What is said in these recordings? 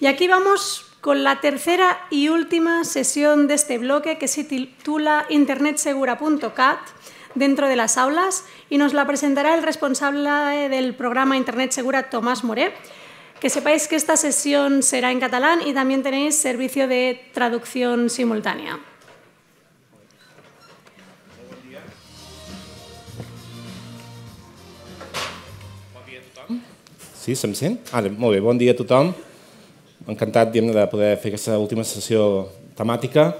Y aquí vamos con la tercera y última sesión de este bloque que se titula internetsegura.cat dentro de las aulas y nos la presentará el responsable del programa Internet Segura, Tomás Moré. Que sepáis que esta sesión será en catalán y también tenéis servicio de traducción simultánea. Sí, se'm sent? Ara, molt bé, bon dia a tothom. Encantat de poder fer aquesta última sessió temàtica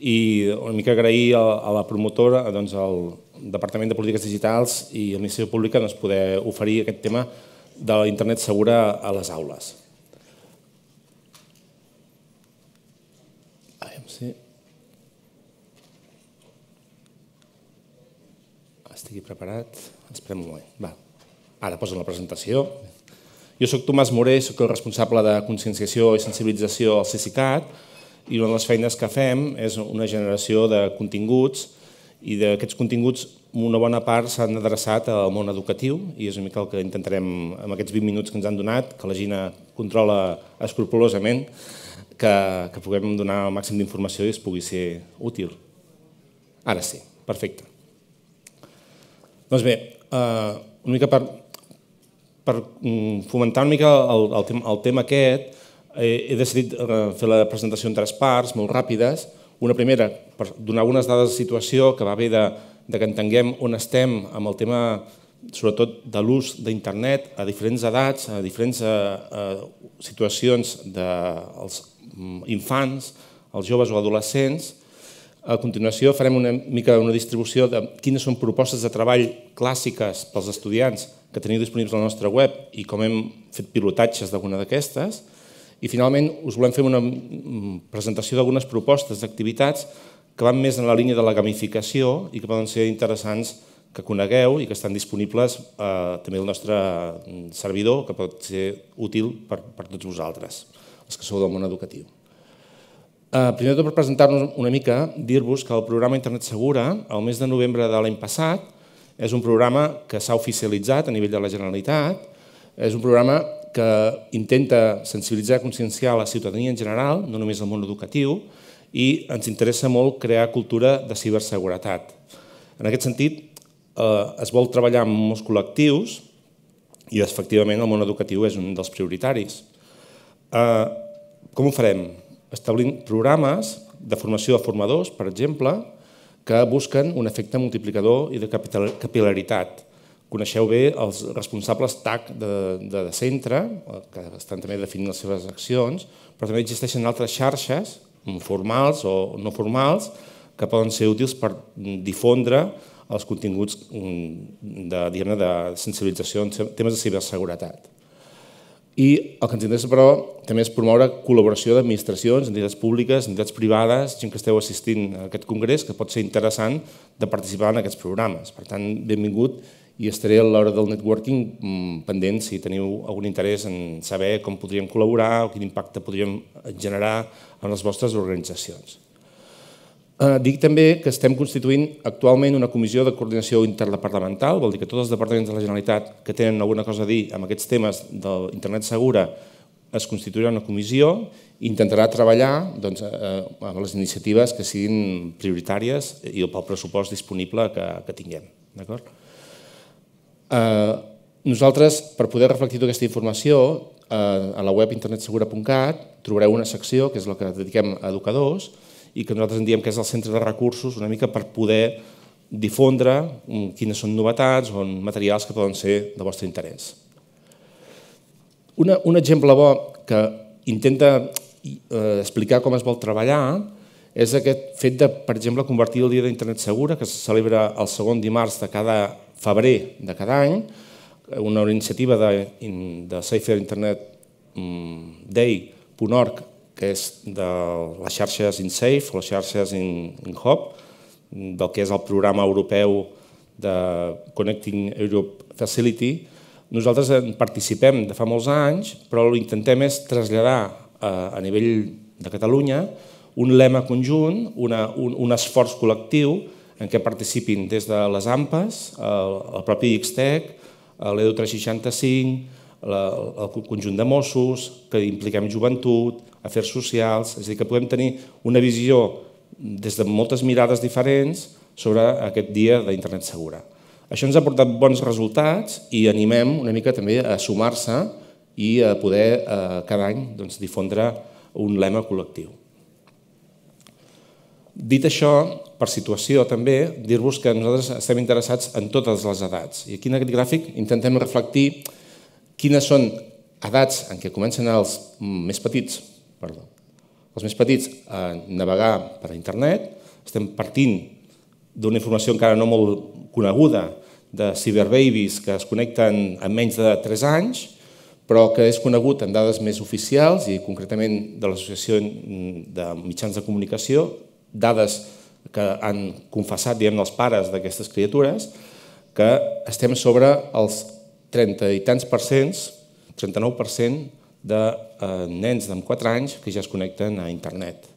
i una mica agrair a la promotora, doncs, al Departament de Polítiques Digitals i Administració Pública doncs, poder oferir aquest tema de l'internet segura a les aules. Sí. Estigui preparat. Esperem un moment. Va. Ara poso la presentació. Jo sóc Tomàs Moré, sóc el responsable de conscienciació i sensibilització al CECICAT i una de les feines que fem és una generació de continguts i d'aquests continguts una bona part s'han adreçat al món educatiu i és una mica el que intentarem amb aquests 20 minuts que ens han donat, que la Gina controla escrupulosament, que, que puguem donar el màxim d'informació i es pugui ser útil. Ara sí, perfecte. Doncs bé, eh, una mica per per mm, fomentar una mica el, el, tema, el tema aquest, he decidit eh, fer la presentació en tres parts, molt ràpides. Una primera, per donar algunes dades de situació que va bé de, de que entenguem on estem amb el tema sobretot de l'ús d'internet a diferents edats, a diferents eh, eh, situacions dels mm, infants, els joves o adolescents. A continuació farem una mica una distribució de quines són propostes de treball clàssiques pels estudiants que teniu disponibles a la nostra web i com hem fet pilotatges d'alguna d'aquestes. I finalment us volem fer una mm, presentació d'algunes propostes d'activitats que van més en la línia de la gamificació i que poden ser interessants que conegueu i que estan disponibles eh, també al nostre mm, servidor, que pot ser útil per, per tots vosaltres, els que sou del món educatiu. Eh, primer de tot, per presentar-nos una mica, dir-vos que el programa Internet Segura, el mes de novembre de l'any passat, és un programa que s'ha oficialitzat a nivell de la Generalitat, és un programa que intenta sensibilitzar i conscienciar la ciutadania en general, no només el món educatiu, i ens interessa molt crear cultura de ciberseguretat. En aquest sentit, eh, es vol treballar amb molts col·lectius i efectivament el món educatiu és un dels prioritaris. Eh, com ho farem? Establint programes de formació de formadors, per exemple, que busquen un efecte multiplicador i de capilaritat. Coneixeu bé els responsables TAC de, de, de centre, que estan també definint les seves accions, però també existeixen altres xarxes, formals o no formals, que poden ser útils per difondre els continguts mm, de, de sensibilització en temes de ciberseguretat. I el que ens interessa, però, també és promoure col·laboració d'administracions, entitats públiques, entitats privades, gent que esteu assistint a aquest congrés, que pot ser interessant de participar en aquests programes. Per tant, benvingut i estaré a l'hora del networking mm, pendent si teniu algun interès en saber com podríem col·laborar o quin impacte podríem generar en les vostres organitzacions. Eh, dic també que estem constituint actualment una comissió de coordinació interdepartamental, vol dir que tots els departaments de la Generalitat que tenen alguna cosa a dir amb aquests temes d'internet segura es constituirà una comissió i intentarà treballar doncs, eh, amb les iniciatives que siguin prioritàries i pel pressupost disponible que, que tinguem. D'acord? Eh, nosaltres, per poder reflectir tota aquesta informació, eh, a la web internetsegura.cat trobareu una secció, que és la que dediquem a educadors, i que nosaltres en diem que és el centre de recursos una mica per poder difondre mm, quines són novetats o materials que poden ser de vostre interès. Una, un exemple bo que intenta eh, explicar com es vol treballar és aquest fet de, per exemple, convertir el Dia d'Internet Segura, que se celebra el segon dimarts de cada febrer de cada any, una iniciativa de, de Safer Internet mm, Day.org que és de les xarxes InSafe, les xarxes InHop, del que és el programa europeu de Connecting Europe Facility. Nosaltres en participem de fa molts anys, però intentem és traslladar a, a nivell de Catalunya un lema conjunt, una, un, un esforç col·lectiu en què participin des de les AMPAs, el, el propi XTEC, l'EDU 365, la, el conjunt de Mossos, que impliquem joventut, afers socials, és a dir, que podem tenir una visió des de moltes mirades diferents sobre aquest dia d'internet segura. Això ens ha portat bons resultats i animem una mica també a sumar-se i a poder eh, cada any doncs, difondre un lema col·lectiu. Dit això, per situació també, dir-vos que nosaltres estem interessats en totes les edats. I aquí en aquest gràfic intentem reflectir quines són edats en què comencen els més petits, perdó, els més petits a navegar per internet. Estem partint d'una informació encara no molt coneguda de ciberbabies que es connecten en menys de 3 anys, però que és conegut en dades més oficials i concretament de l'Associació de Mitjans de Comunicació dades que han confessat diguem, els pares d'aquestes criatures, que estem sobre els 30 i tants percents, 39% de eh, nens de 4 anys que ja es connecten a internet.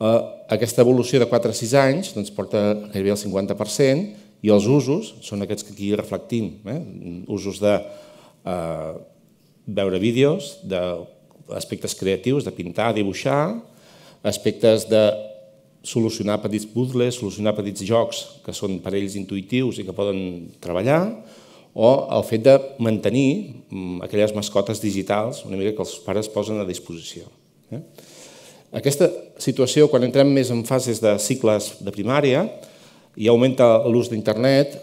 Eh, aquesta evolució de 4 a 6 anys doncs, porta gairebé el 50% i els usos són aquests que aquí reflectim, eh? usos de eh, veure vídeos, d'aspectes creatius, de pintar, dibuixar, aspectes de solucionar petits puzzles, solucionar petits jocs que són per ells intuitius i que poden treballar, o el fet de mantenir mm, aquelles mascotes digitals una mica que els pares posen a disposició. Eh? Aquesta situació, quan entrem més en fases de cicles de primària, ja augmenta l'ús d'internet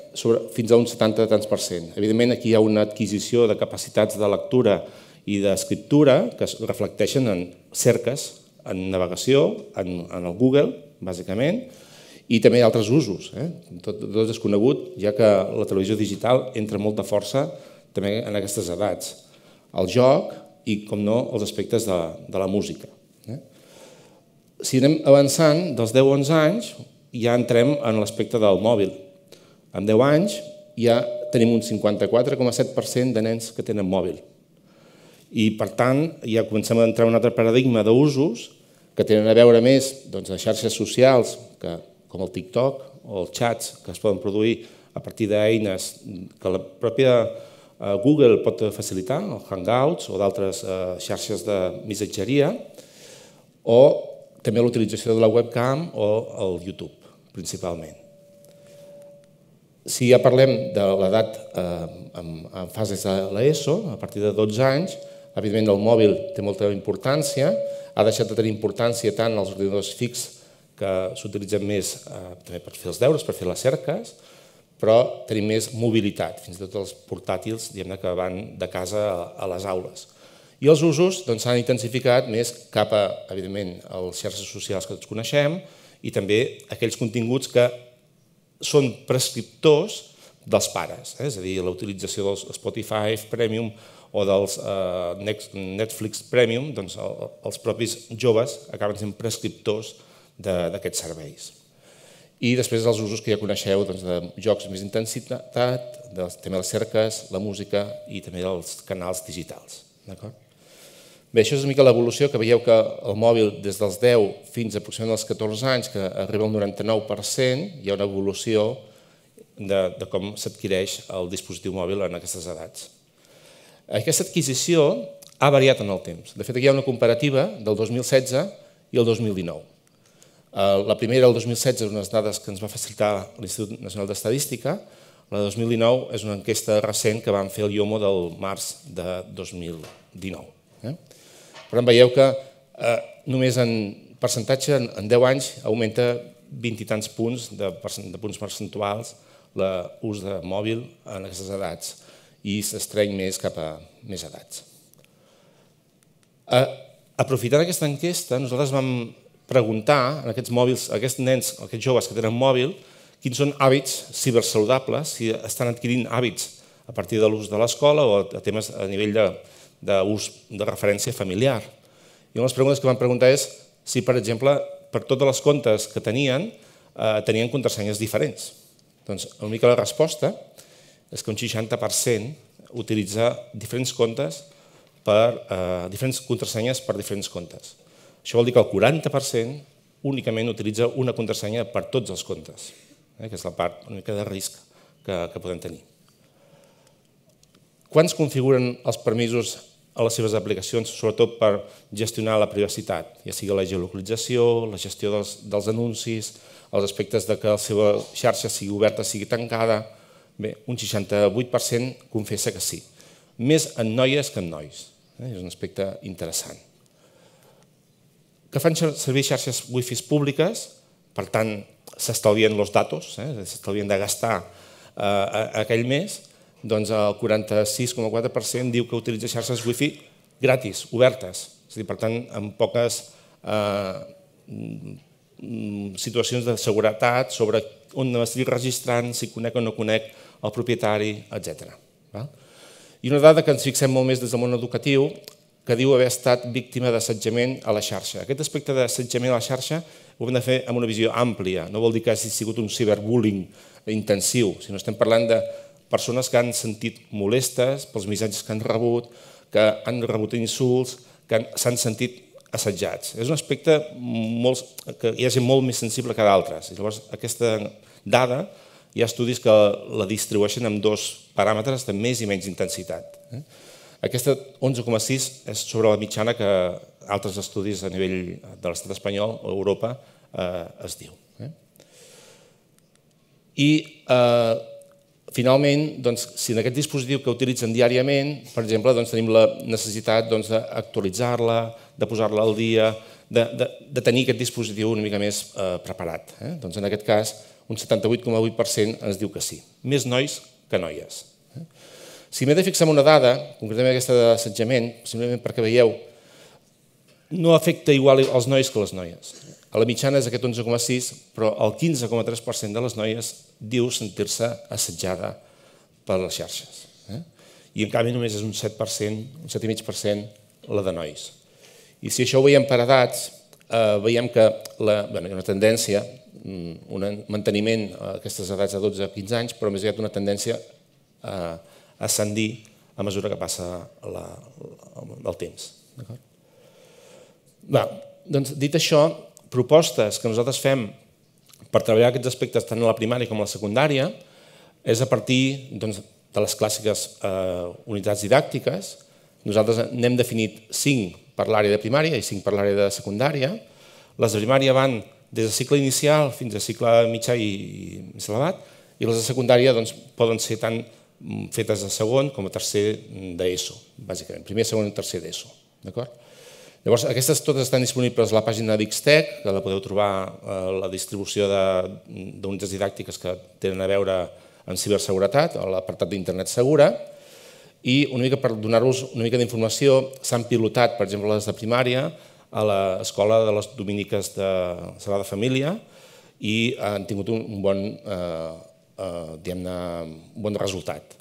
fins a un 70 tants per cent. Evidentment, aquí hi ha una adquisició de capacitats de lectura i d'escriptura que es reflecteixen en cerques, en navegació, en, en el Google, bàsicament, i també altres usos. Eh? Tot, tot és conegut, ja que la televisió digital entra molta força també en aquestes edats. El joc i, com no, els aspectes de, de la música. Eh? Si anem avançant, dels 10 a 11 anys, ja entrem en l'aspecte del mòbil. En 10 anys ja tenim un 54,7% de nens que tenen mòbil. I, per tant, ja comencem a entrar en un altre paradigma d'usos que tenen a veure més doncs, de xarxes socials, que, com el TikTok o els xats que es poden produir a partir d'eines que la pròpia eh, Google pot facilitar, els Hangouts o d'altres eh, xarxes de missatgeria, o també l'utilització de la webcam o el YouTube, principalment. Si ja parlem de l'edat eh, en, fases de l'ESO, a partir de 12 anys, evidentment el mòbil té molta importància, ha deixat de tenir importància tant als ordinadors fixos que s'utilitzen més eh, també per fer els deures, per fer les cerques, però tenim més mobilitat, fins i tot els portàtils que van de casa a, a les aules. I els usos doncs, s'han doncs, intensificat més cap a, evidentment, les xarxes socials que tots coneixem i també aquells continguts que són prescriptors dels pares, eh? és a dir, la utilització dels Spotify Premium o dels eh, Netflix Premium, doncs els propis joves acaben sent prescriptors d'aquests serveis. I després els usos que ja coneixeu doncs, de jocs més intensitat, de, també les cerques, la música i també els canals digitals. Bé, això és una mica l'evolució que veieu que el mòbil des dels 10 fins aproximadament als 14 anys, que arriba al 99%, hi ha una evolució de, de com s'adquireix el dispositiu mòbil en aquestes edats. Aquesta adquisició ha variat en el temps. De fet, aquí hi ha una comparativa del 2016 i el 2019. Eh, la primera, el 2016, és unes dades que ens va facilitar l'Institut Nacional d'Estadística. La de 2019 és una enquesta recent que van fer el IOMO del març de 2019. Eh? Per tant, veieu que eh, només en percentatge, en 10 anys, augmenta 20 i tants punts de, de punts percentuals l'ús de mòbil en aquestes edats i s'estreny més cap a més edats. Aprofitant aquesta enquesta, nosaltres vam preguntar a aquests mòbils, a aquests nens, a aquests joves que tenen mòbil, quins són hàbits cibersaludables, si estan adquirint hàbits a partir de l'ús de l'escola o a temes a nivell d'ús de, de referència familiar. I una de les preguntes que vam preguntar és si, per exemple, per totes les comptes que tenien, eh, tenien contrasenyes diferents. Doncs una mica la resposta és que un 60% utilitza diferents comptes per eh, diferents contrasenyes per diferents comptes. Això vol dir que el 40% únicament utilitza una contrasenya per tots els comptes, eh, que és la part una mica de risc que, que podem tenir. Quants configuren els permisos a les seves aplicacions, sobretot per gestionar la privacitat, ja sigui la geolocalització, la gestió dels, dels anuncis, els aspectes de que la seva xarxa sigui oberta, sigui tancada... Bé, un 68% confessa que sí. Més en noies que en nois. Eh? És un aspecte interessant. Que fan servir xarxes wifi públiques, per tant, s'estalvien els datos, eh? s'estalvien de gastar eh, aquell mes, doncs el 46,4% diu que utilitza xarxes wifi gratis, obertes. És a dir, per tant, amb poques eh, situacions de seguretat sobre on m'estic registrant, si conec o no conec el propietari, etc. I una dada que ens fixem molt més des del món educatiu, que diu haver estat víctima d'assetjament a la xarxa. Aquest aspecte d'assetjament a la xarxa ho hem de fer amb una visió àmplia. No vol dir que hagi sigut un ciberbullying intensiu, sinó estem parlant de persones que han sentit molestes pels missatges que han rebut, que han rebut insults, que s'han sentit assetjats. És un aspecte molt, que hi ha gent molt més sensible que d'altres. Llavors, aquesta dada hi ha estudis que la distribueixen amb dos paràmetres de més i menys intensitat. Eh? Aquesta 11,6 és sobre la mitjana que altres estudis a nivell de l'estat espanyol o Europa eh, es diu. Eh? I eh, Finalment, doncs, si en aquest dispositiu que utilitzen diàriament, per exemple, doncs, tenim la necessitat doncs, d'actualitzar-la, de posar-la al dia, de, de, de tenir aquest dispositiu una mica més eh, preparat. Eh? Doncs en aquest cas, un 78,8% ens diu que sí. Més nois que noies. Eh? Si m'he de fixar en una dada, concretament aquesta d'assetjament, simplement perquè veieu, no afecta igual els nois que les noies. A la mitjana és aquest 11,6, però el 15,3% de les noies diu sentir-se assetjada per les xarxes. Eh? I en canvi només és un 7%, un 7,5% la de nois. I si això ho veiem per edats, eh, veiem que la, bueno, hi ha una tendència, mm, un manteniment a aquestes edats de 12 a 15 anys, però més aviat una tendència a ascendir a mesura que passa la, el temps. Va, doncs, dit això, propostes que nosaltres fem per treballar aquests aspectes tant a la primària com a la secundària és a partir doncs, de les clàssiques eh, unitats didàctiques. Nosaltres n'hem definit 5 per l'àrea de primària i 5 per l'àrea de secundària. Les de primària van des de cicle inicial fins a cicle mitjà i, i més elevat, i les de secundària doncs, poden ser tant fetes de segon com a tercer d'ESO, bàsicament, primer, segon i tercer d'ESO. D'acord? Llavors, aquestes totes estan disponibles a la pàgina d'Xtec, que la podeu trobar a la distribució d'unitats didàctiques que tenen a veure amb ciberseguretat, a l'apartat d'internet segura, i una mica per donar-vos una mica d'informació, s'han pilotat, per exemple, les de primària, a l'escola de les dominiques de Sagrada Família i han tingut un bon, eh, eh, un bon resultat.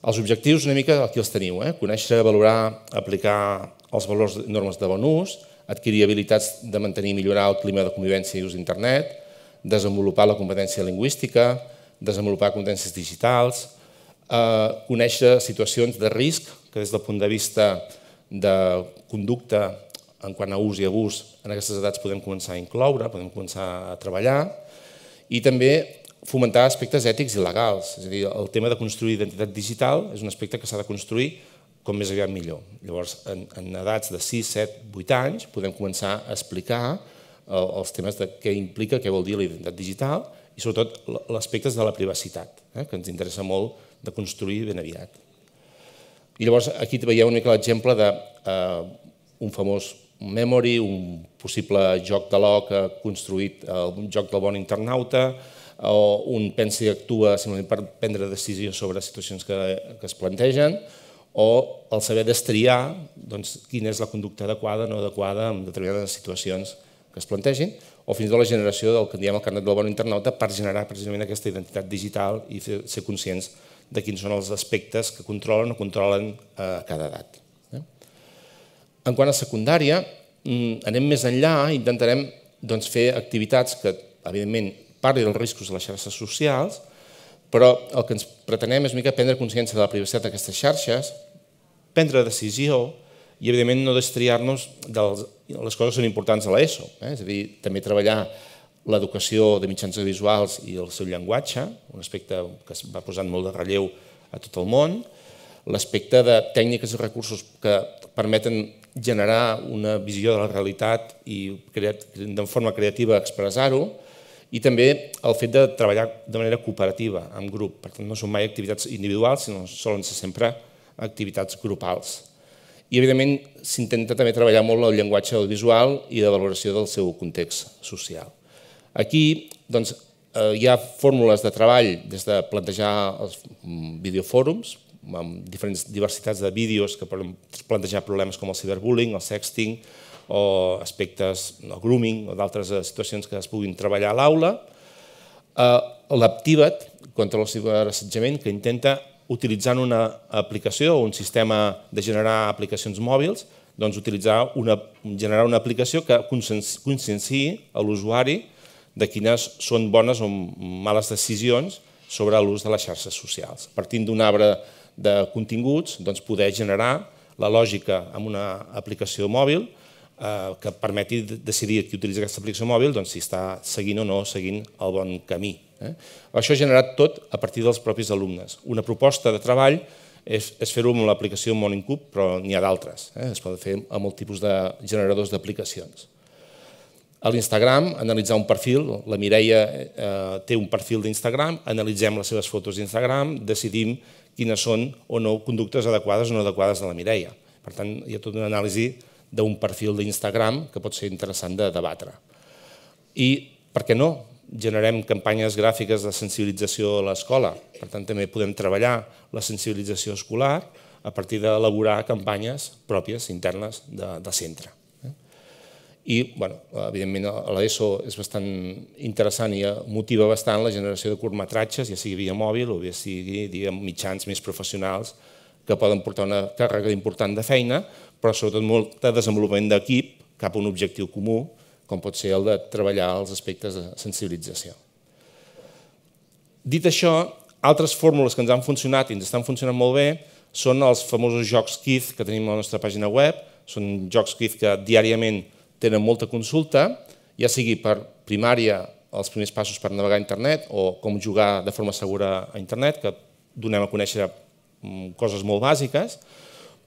Els objectius una mica aquí els teniu, eh? conèixer, valorar, aplicar els valors i normes de bon ús, adquirir habilitats de mantenir i millorar el clima de convivència i ús d'internet, desenvolupar la competència lingüística, desenvolupar competències digitals, eh, conèixer situacions de risc que des del punt de vista de conducta en quant a ús i abús en aquestes edats podem començar a incloure, podem començar a treballar i també fomentar aspectes ètics i legals. És a dir, el tema de construir identitat digital és un aspecte que s'ha de construir com més aviat millor. Llavors, en, en edats de 6, 7, 8 anys podem començar a explicar eh, els temes de què implica, què vol dir la identitat digital i sobretot l'aspectes de la privacitat, eh, que ens interessa molt de construir ben aviat. I llavors aquí veieu una mica l'exemple d'un eh, famós memory, un possible joc de l'OC construït, eh, un joc del bon internauta, o un pensa i actua simplement per prendre decisions sobre situacions que, que es plantegen, o el saber destriar doncs, quina és la conducta adequada o no adequada en determinades situacions que es plantegin, o fins i tot la generació del que en diem el carnet del bon internauta per generar precisament aquesta identitat digital i fer, ser conscients de quins són els aspectes que controlen o controlen a cada edat. Eh? En quant a secundària, mm, anem més enllà i intentarem doncs, fer activitats que, evidentment, parli dels riscos de les xarxes socials, però el que ens pretenem és mica prendre consciència de la privacitat d'aquestes xarxes, prendre decisió i, evidentment, no destriar-nos de les coses que són importants a l'ESO. Eh? És a dir, també treballar l'educació de mitjans visuals i el seu llenguatge, un aspecte que es va posant molt de relleu a tot el món, l'aspecte de tècniques i recursos que permeten generar una visió de la realitat i de forma creativa expressar-ho, i també el fet de treballar de manera cooperativa, en grup. Per tant, no són mai activitats individuals, sinó solen ser sempre activitats grupals. I, evidentment, s'intenta també treballar molt el llenguatge audiovisual i de valoració del seu context social. Aquí doncs, eh, hi ha fórmules de treball des de plantejar els mm, videofòrums, amb diferents diversitats de vídeos que poden plantejar problemes com el ciberbullying, el sexting, o aspectes, el grooming o d'altres eh, situacions que es puguin treballar a l'aula. Eh, L'Aptiva't, contra el ciberassetjament, que intenta, utilitzant una aplicació o un sistema de generar aplicacions mòbils, doncs utilitzar una, generar una aplicació que conscienciï a l'usuari de quines són bones o males decisions sobre l'ús de les xarxes socials. Partint d'un arbre de continguts, doncs poder generar la lògica amb una aplicació mòbil eh, que permeti decidir qui utilitza aquesta aplicació mòbil doncs, si està seguint o no seguint el bon camí. Eh? Això ha generat tot a partir dels propis alumnes. Una proposta de treball és, fer-ho amb l'aplicació Morning però n'hi ha d'altres. Eh? Es pot fer amb molt tipus de generadors d'aplicacions. A l'Instagram, analitzar un perfil, la Mireia eh, té un perfil d'Instagram, analitzem les seves fotos d'Instagram, decidim quines són o no conductes adequades o no adequades de la Mireia. Per tant, hi ha tota una anàlisi d'un perfil d'Instagram que pot ser interessant de debatre. I, per què no, generem campanyes gràfiques de sensibilització a l'escola. Per tant, també podem treballar la sensibilització escolar a partir d'elaborar campanyes pròpies, internes, de, de centre. I, bueno, evidentment, l'ESO és bastant interessant i motiva bastant la generació de curtmetratges, ja sigui via mòbil o ja sigui diguem, mitjans més professionals que poden portar una càrrega important de feina, però sobretot molt de desenvolupament d'equip cap a un objectiu comú, com pot ser el de treballar els aspectes de sensibilització. Dit això, altres fórmules que ens han funcionat i ens estan funcionant molt bé són els famosos jocs Quiz que tenim a la nostra pàgina web. Són jocs Quiz que diàriament tenen molta consulta, ja sigui per primària, els primers passos per navegar a internet o com jugar de forma segura a internet, que donem a conèixer mm, coses molt bàsiques,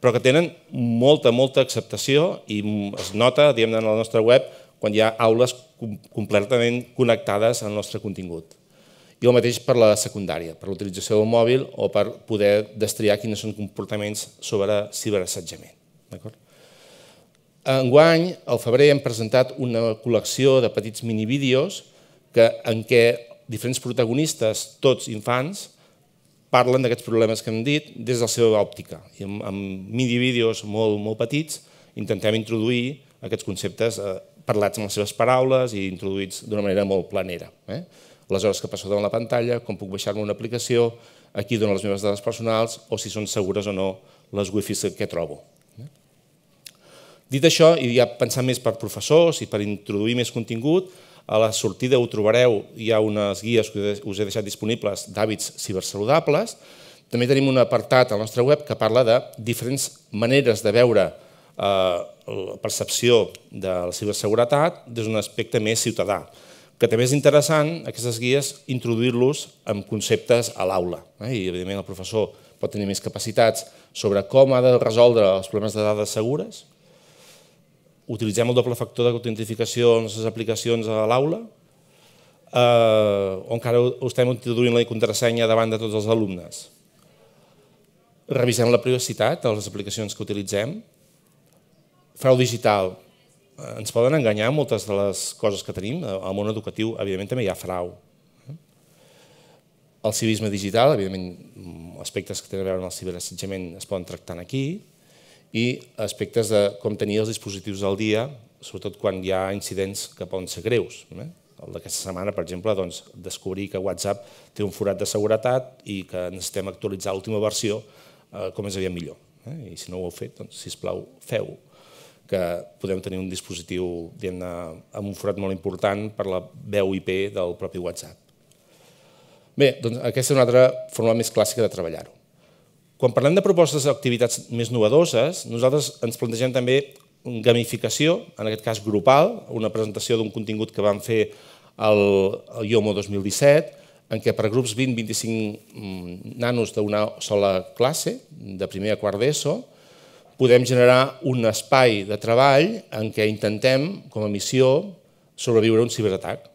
però que tenen molta, molta acceptació i es nota diguem en la nostra web quan hi ha aules completament connectades al nostre contingut. I el mateix per la secundària, per l'utilització del mòbil o per poder destriar quins són comportaments sobre ciberassetjament. Enguany, al febrer, hem presentat una col·lecció de petits minivídeos que, en què diferents protagonistes, tots infants, parlen d'aquests problemes que hem dit des de la seva òptica. I amb, amb mini-vídeos molt, molt petits intentem introduir aquests conceptes eh, parlats amb les seves paraules i introduïts d'una manera molt planera. Eh? Les hores que passo davant la pantalla, com puc baixar-me una aplicació, aquí dono les meves dades personals o si són segures o no les wifis que trobo. Eh? Dit això, i ja pensant més per professors i per introduir més contingut, a la sortida ho trobareu, hi ha unes guies que us he deixat disponibles d'hàbits cibersaludables. També tenim un apartat a la nostra web que parla de diferents maneres de veure eh, la percepció de la ciberseguretat des d'un aspecte més ciutadà, que també és interessant, aquestes guies, introduir-los amb conceptes a l'aula. Eh? I, evidentment, el professor pot tenir més capacitats sobre com ha de resoldre els problemes de dades segures, utilitzem el doble factor d'autentificació en les aplicacions a l'aula, eh, o encara estem introduint la contrasenya davant de tots els alumnes. Revisem la privacitat de les aplicacions que utilitzem. Frau digital. Eh, ens poden enganyar moltes de les coses que tenim. Al món educatiu, evidentment, també hi ha frau. El civisme digital, evidentment, aspectes que tenen a veure amb el ciberassetjament es poden tractar aquí i aspectes de com tenir els dispositius al dia, sobretot quan hi ha incidents que poden ser greus. Eh? El d'aquesta setmana, per exemple, doncs, descobrir que WhatsApp té un forat de seguretat i que necessitem actualitzar l'última versió eh, com és aviat millor. Eh? I si no ho heu fet, doncs, sisplau, feu-ho que podem tenir un dispositiu amb un forat molt important per la veu IP del propi WhatsApp. Bé, doncs aquesta és una altra forma més clàssica de treballar-ho. Quan parlem de propostes d'activitats més novedoses, nosaltres ens plantegem també gamificació, en aquest cas grupal, una presentació d'un contingut que vam fer al, IOMO 2017, en què per grups 20-25 mm, nanos d'una sola classe, de primer a quart d'ESO, podem generar un espai de treball en què intentem, com a missió, sobreviure a un ciberatac.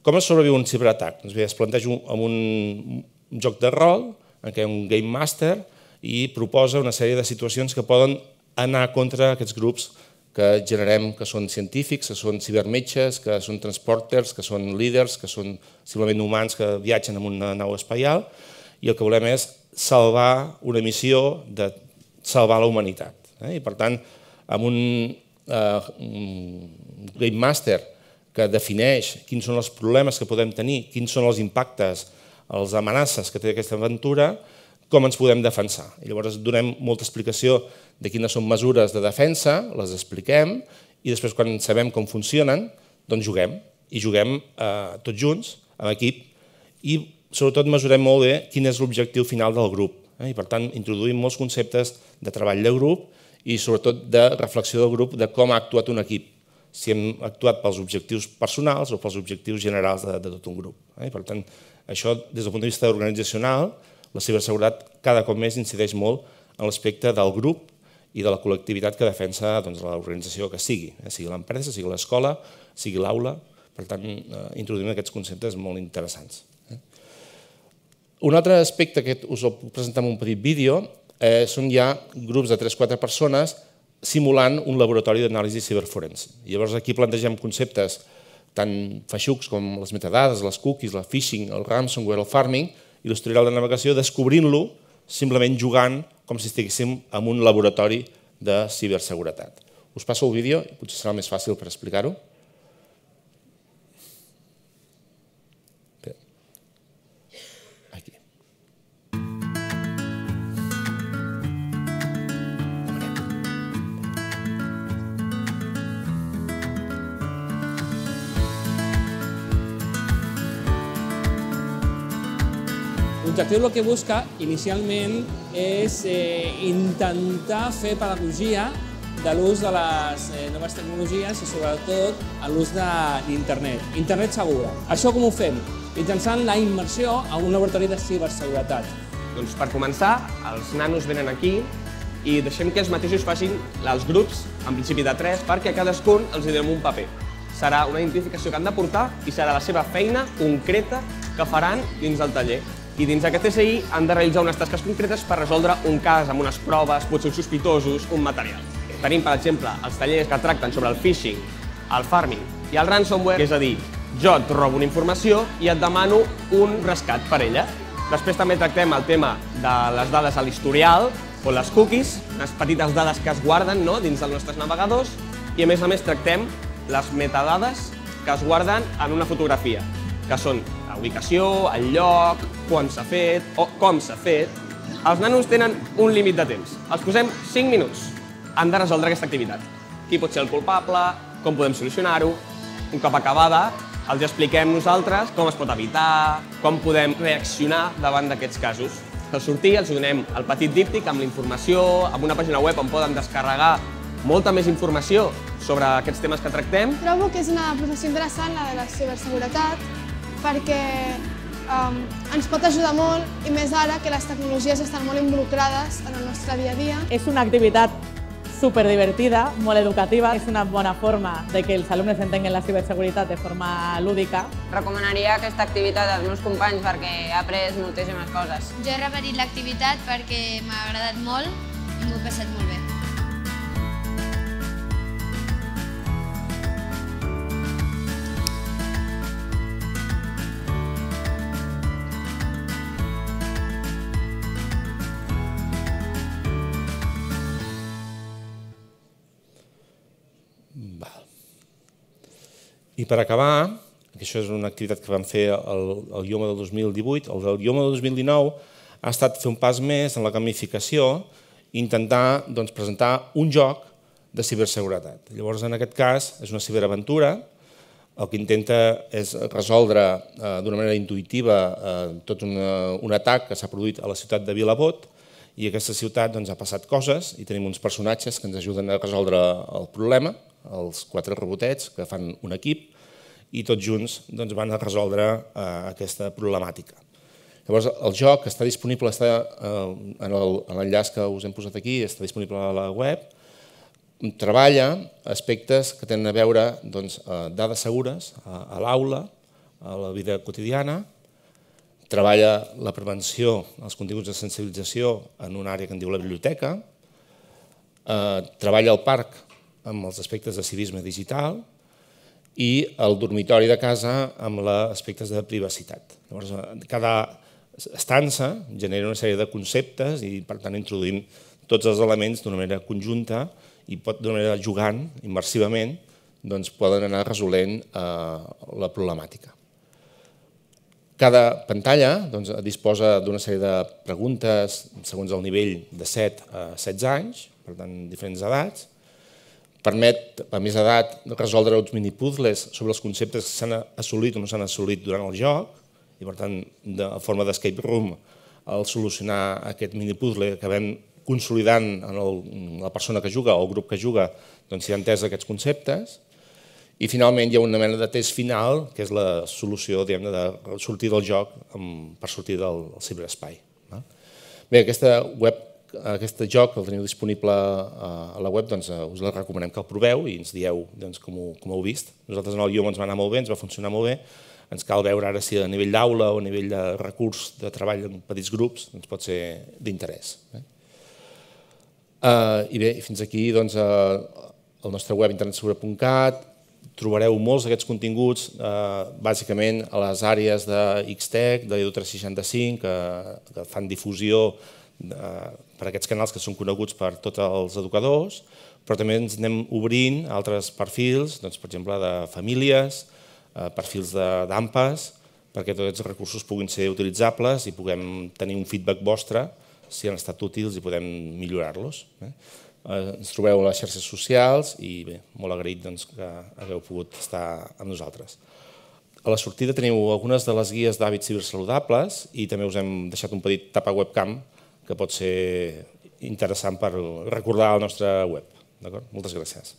Com es sobreviu un ciberatac? Doncs es planteja amb un, un joc de rol en què un game master i proposa una sèrie de situacions que poden anar contra aquests grups que generem, que són científics, que són cibermetges, que són transporters, que són líders, que són simplement humans que viatgen en una nau espaial, i el que volem és salvar una missió de salvar la humanitat. Eh? I per tant, amb un, eh, un Game Master que defineix quins són els problemes que podem tenir, quins són els impactes, les amenaces que té aquesta aventura, com ens podem defensar. I llavors donem molta explicació de quines són mesures de defensa, les expliquem, i després quan sabem com funcionen, doncs juguem. I juguem eh, tots junts, en equip, i sobretot mesurem molt bé quin és l'objectiu final del grup. Eh? I per tant introduïm molts conceptes de treball de grup i sobretot de reflexió del grup de com ha actuat un equip, si hem actuat pels objectius personals o pels objectius generals de, de tot un grup. Eh? Per tant, això des del punt de vista organitzacional, la ciberseguretat cada cop més incideix molt en l'aspecte del grup i de la col·lectivitat que defensa doncs, l'organització que sigui, eh? sigui l'empresa, sigui l'escola, sigui l'aula. Per tant, eh, introduïm aquests conceptes molt interessants. Eh? Un altre aspecte que us el puc presentar en un petit vídeo eh, són ja grups de 3-4 persones simulant un laboratori d'anàlisi ciberforense. Llavors aquí plantegem conceptes tan feixucs com les metadades, les cookies, la phishing, el ransomware, el farming, i l'historial de navegació descobrint-lo simplement jugant com si estiguéssim en un laboratori de ciberseguretat. Us passo el vídeo i potser serà més fàcil per explicar-ho. L'objectiu el que busca inicialment és eh, intentar fer pedagogia de l'ús de les eh, noves tecnologies i sobretot l'ús d'internet. Internet segura. Això com ho fem? Mitjançant la immersió a un laboratori de ciberseguretat. Doncs per començar, els nanos venen aquí i deixem que els mateixos facin els grups, en principi de tres, perquè a cadascun els donem un paper. Serà una identificació que han de portar i serà la seva feina concreta que faran dins del taller i dins d'aquest TSI han de realitzar unes tasques concretes per resoldre un cas amb unes proves, potser uns sospitosos, un material. Tenim, per exemple, els tallers que tracten sobre el phishing, el farming i el ransomware, és a dir, jo et robo una informació i et demano un rescat per ella. Després també tractem el tema de les dades a l'historial o les cookies, unes petites dades que es guarden no, dins dels nostres navegadors i a més a més tractem les metadades que es guarden en una fotografia, que són la ubicació, el lloc, quan s'ha fet o com s'ha fet, els nanos tenen un límit de temps. Els posem 5 minuts. Han de resoldre aquesta activitat. Qui pot ser el culpable, com podem solucionar-ho. Un cop acabada, els expliquem nosaltres com es pot evitar, com podem reaccionar davant d'aquests casos. Al sortir els donem el petit díptic amb la informació, amb una pàgina web on poden descarregar molta més informació sobre aquests temes que tractem. Trobo que és una professió interessant, la de la ciberseguretat, perquè um, ens pot ajudar molt i més ara que les tecnologies estan molt involucrades en el nostre dia a dia. És una activitat super divertida, molt educativa. És una bona forma de que els alumnes entenguin la ciberseguretat de forma lúdica. Recomanaria aquesta activitat als meus companys perquè he après moltíssimes coses. Jo he repetit l'activitat perquè m'ha agradat molt i m'ho he passat molt bé. I per acabar, que això és una activitat que vam fer el, el IOMA del 2018, el del IOMA del 2019 ha estat fer un pas més en la gamificació i intentar doncs, presentar un joc de ciberseguretat. Llavors, en aquest cas, és una ciberaventura, el que intenta és resoldre eh, d'una manera intuïtiva eh, tot una, un atac que s'ha produït a la ciutat de Vilabot i aquesta ciutat doncs, ha passat coses i tenim uns personatges que ens ajuden a resoldre el problema els quatre robotets que fan un equip i tots junts doncs, van a resoldre eh, aquesta problemàtica. Llavors, el joc està disponible està, eh, en l'enllaç que us hem posat aquí, està disponible a la web, treballa aspectes que tenen a veure doncs, eh, dades segures a, a l'aula, a la vida quotidiana, treballa la prevenció, els continguts de sensibilització en una àrea que en diu la biblioteca, eh, treballa al parc amb els aspectes de civisme digital i el dormitori de casa amb els aspectes de privacitat. Llavors, cada estança genera una sèrie de conceptes i, per tant, introduïm tots els elements d'una manera conjunta i pot d'una manera jugant, immersivament, doncs poden anar resolent eh, la problemàtica. Cada pantalla doncs, disposa d'una sèrie de preguntes segons el nivell de 7 a 16 anys, per tant, diferents edats, permet, a més edat, resoldre uns mini-puzzles sobre els conceptes que s'han assolit o no s'han assolit durant el joc, i per tant, de forma d'escape room, al solucionar aquest mini-puzzle acabem consolidant en el, la persona que juga o el grup que juga doncs, si ha entès aquests conceptes, i finalment hi ha una mena de test final, que és la solució de sortir del joc per sortir del ciberespai. Bé, aquesta web aquest joc el teniu disponible a la web, doncs us la recomanem que el proveu i ens dieu doncs, com, ho, com ho heu vist. Nosaltres en el guió ens va anar molt bé, ens va funcionar molt bé, ens cal veure ara si a nivell d'aula o a nivell de recurs de treball en petits grups doncs pot ser d'interès. Eh? Uh, I bé, fins aquí doncs, uh, el nostre web internetsegura.cat, trobareu molts d'aquests continguts eh, bàsicament a les àrees de Xtech, de Edu365, que, que fan difusió eh, per aquests canals que són coneguts per tots els educadors, però també ens anem obrint altres perfils, doncs, per exemple, de famílies, eh, perfils d'AMPAs, perquè tots aquests recursos puguin ser utilitzables i puguem tenir un feedback vostre si han estat útils i podem millorar-los. Eh? Eh, ens trobeu a les xarxes socials i bé, molt agraït doncs, que hagueu pogut estar amb nosaltres. A la sortida teniu algunes de les guies d'hàbits cibersaludables i també us hem deixat un petit tapa webcam que pot ser interessant per recordar el nostre web. Moltes gràcies.